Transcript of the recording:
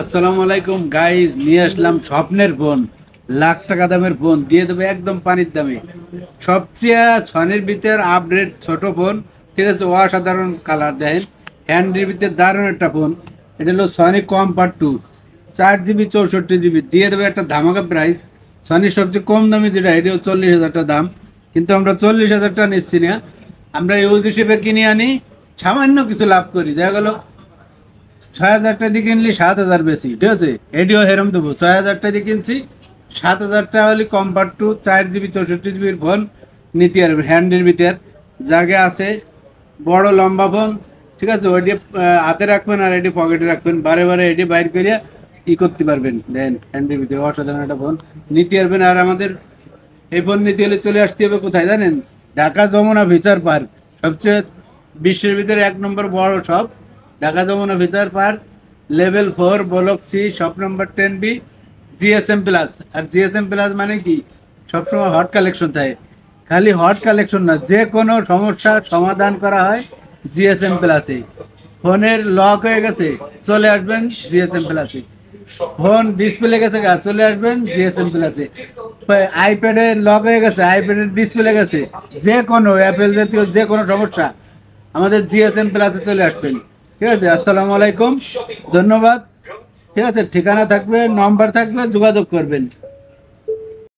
আসসালামু আলাইকুম গাইজ নিয়ে আসলাম স্বপ্নের ফোন, লাখ টাকা দামের ফোন, দিয়ে দেবে একদম পানির দামে। সবচেয়ে ছনের ভিতর আপডেট ছোট ফোন, ঠিক আছে, অসাধারণ কালার দেখেন হ্যান্ডের ভিতরে দারুণ একটা ফোন, এটা হলো সনি কম্পার টু চার জিবি চৌষট্টি জিবি দিয়ে দেবে একটা ধামাকা প্রাইস সনির সবচেয়ে কম দামি যেটা, এটা চল্লিশ হাজার টাকা দাম, কিন্তু আমরা চল্লিশ হাজার টাকা নিচ্ছি না, আমরা ইউজ হিসেবে কিনে আনি, সামান্য কিছু লাভ করি, দেখা গেলো ছয় হাজারটা দিয়ে কিনলি সাত হাজার বেশি, ঠিক আছে? এডিও হেরম দেবো। ছয় হাজারটা দিয়ে কিনছি, সাত হাজারটা হলে কম্পার টু চার জিবি, চৌষট্টি জিবির ফোন নিতে পারবেন হ্যান্ডের ভিতর জায়গা আছে, বড় লম্বা ফোন ঠিক আছে? ওইটি হাতে রাখবেন আর এটি পকেটে রাখবেন। বারে বারে এটি বাইর করিয়া ই করতে পারবেন। দেন হ্যান্ডের ভিতরে অসাধারণ একটা ফোন নিতে পারবেন আর আমাদের এই ফোন নিতে হলে চলে আসতে হবে কোথায় জানেন? ঢাকা যমুনা ফিচার পার্ক, সবচেয়ে বিশ্বের ভিতরে এক নম্বর বড় shop Dhaka Jamuna future park level four block C shop number ten B GSM plus আর জিএসএম প্লাস মানে কি? সবসময় হট কালেকশন থাকে। খালি হট কালেকশন না, যে কোনো সমস্যার সমাধান করা হয় জিএসএম প্লাসে ফোনের লক হয়ে গেছে, চলে আসবেন জিএসএম প্লাসে ফোন ডিসপ্লে গেছে গা, চলে আসবেন জিএসএম প্লাসে আইপ্যাডে লক হয়ে গেছে আইপ্যাডের ডিসপ্লে গেছে। যে কোনো অ্যাপেল জাতীয় যে কোনো সমস্যা, আমাদের জিএসএম প্লাসে চলে আসবেন। ঠিক আছে আসসালামু আলাইকুম। ধন্যবাদ। ঠিক আছে ঠিকানা থাকবে নম্বর থাকবে যোগাযোগ করবেন।